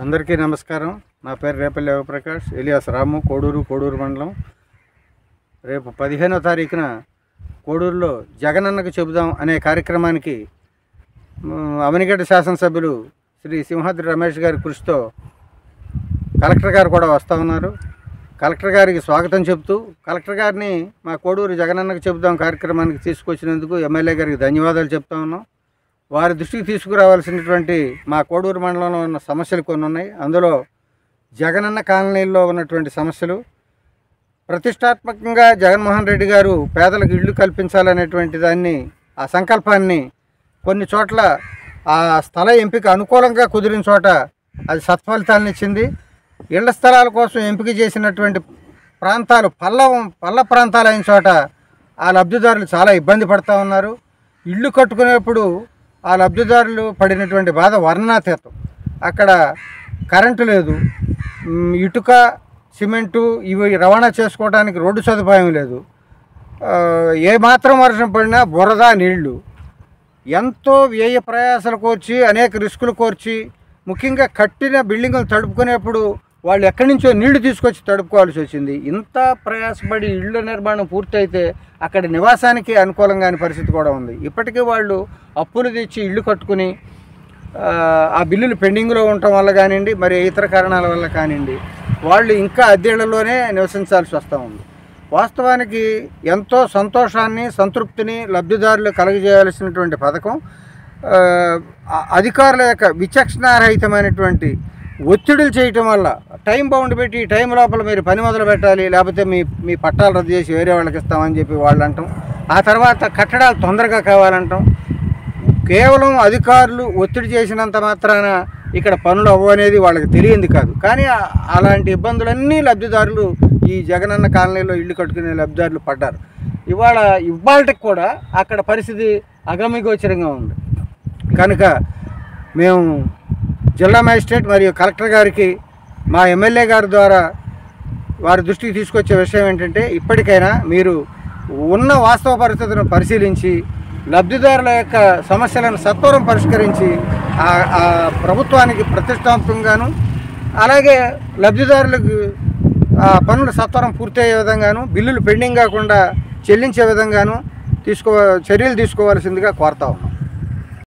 అందరికీ నమస్కారం. నా పేరు రేపల్లి ప్రకాష్ ఎలియాస్ రాము కోడూరు కోడూరు మండలం. రేపు పదిహేనో తారీఖున కోడూరులో జగనన్నకు చెబుదాం అనే కార్యక్రమానికి మ్, అవనిగడ్డ శాసనసభ్యులు శ్రీ సింహాద్రి రమేష్ గారి కృషితో కలెక్టర్ గారు కూడా వస్తూ ఉన్నారు. కలెక్టర్ గారికి స్వాగతం చెబుతూ కలెక్టర్ గారిని మా కోడూరు జగనన్నకు చెబుదాం కార్యక్రమానికి తీసుకొచ్చినందుకు ఎమ్మెల్యే గారికి ధన్యవాదాలు చెప్తా ఉన్నాం. వారి దృష్టికి తీసుకురావాల్సినటువంటి మా కోడూరు మండలంలో ఉన్న సమస్యలు కొన్ని ఉన్నాయి. అందులో జగనన్న కాలనీల్లో ఉన్నటువంటి సమస్యలు ప్రతిష్టాత్మకంగా జగన్మోహన్ రెడ్డి గారు పేదలకు ఇళ్ళు కల్పించాలనేటువంటి దాన్ని ఆ సంకల్పాన్ని కొన్ని చోట్ల ఆ స్థల ఎంపిక అనుకూలంగా కుదిరిన చోట అది సత్ఫలితాలను ఇచ్చింది. ఇళ్ళ స్థలాల కోసం ఎంపిక చేసినటువంటి ప్రాంతాలు పల్ల పల్ల ప్రాంతాలు అయిన చోట ఆ లబ్ధిదారులు చాలా ఇబ్బంది పడుతూ ఉన్నారు. ఇల్లు కట్టుకునేప్పుడు ఆ లబ్ధిదారులు పడినటువంటి బాధ వర్ణనాతీతం. అక్కడ కరెంటు లేదు. ఇటుక సిమెంటు ఇవి రవాణా చేసుకోవడానికి రోడ్డు సదుపాయం లేదు. ఏమాత్రం ఏ మాత్రం వర్షం పడినా బురద నీళ్ళు. ఎంతో వ్యయ ప్రయాసాలు కోర్చి అనేక రిస్కులు కోర్చి ముఖ్యంగా కట్టిన బిల్డింగులు తడుపుకునేప్పుడు వాళ్ళు ఎక్కడి నుంచో నీళ్ళు తీసుకొచ్చి తడుపుకోవాల్సి వచ్చింది. ఇంత ప్రయాసపడి ఇళ్ళ నిర్మాణం పూర్తయితే అక్కడ నివాసానికి అనుకూలంగాని పరిస్థితి కూడా ఉంది. ఇప్పటికీ వాళ్ళు అప్పులు తెచ్చి ఇల్లు కట్టుకుని ఆ, బిల్లులు పెండింగ్లో ఉండటం వల్ల కానివ్వండి మరి ఇతర కారణాల వల్ల కానివ్వండి వాళ్ళు ఇంకా అద్దెళ్ళలోనే నివసించాల్సి వస్తూ ఉంది. వాస్తవానికి ఎంతో సంతోషాన్ని సంతృప్తిని లబ్ధిదారులు కలగజేయాల్సినటువంటి పథకం అధికారుల యొక్క విచక్షణారహితమైనటువంటి ఒత్తిడులు చేయటం వల్ల టైం బౌండ్ పెట్టి ఈ టైం లోపల మీరు పని మొదలు పెట్టాలి లేకపోతే మీ మీ పట్టాలు రద్దు చేసి వేరే వాళ్ళకి ఇస్తామని చెప్పి వాళ్ళు అంటాం. ఆ తర్వాత కట్టడాలు తొందరగా కావాలంటాం. కేవలం అధికారులు ఒత్తిడి చేసినంత మాత్రాన ఇక్కడ పనులు అవ్వనేది వాళ్ళకి తెలియంది కాదు. కానీ అలాంటి ఇబ్బందులన్నీ లబ్ధిదారులు ఈ జగనన్న కాలనీలో ఇల్లు కట్టుకునే లబ్ధిదారులు పడ్డారు. ఇవాళ ఇవాళకి కూడా అక్కడ పరిస్థితి అగమ్యగోచరంగా ఉంది. కనుక మేము జిల్లా మ్యాజిస్ట్రేట్ మరియు కలెక్టర్ గారికి మా ఎమ్మెల్యే గారి ద్వారా వారి దృష్టికి తీసుకొచ్చే విషయం ఏంటంటే ఇప్పటికైనా మీరు ఉన్న వాస్తవ పరిస్థితులను పరిశీలించి లబ్ధిదారుల యొక్క సమస్యలను సత్వరం పరిష్కరించి ఆ- ప్రభుత్వానికి ప్రతిష్టాంతంగాను అలాగే లబ్ధిదారులకు ఆ పనులు సత్వరం పూర్తయ్యే విధంగాను బిల్లులు పెండింగ్ కాకుండా చెల్లించే విధంగాను తీసుకో చర్యలు తీసుకోవాల్సిందిగా కోరుతా ఉన్నాం.